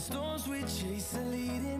storms we chase are leading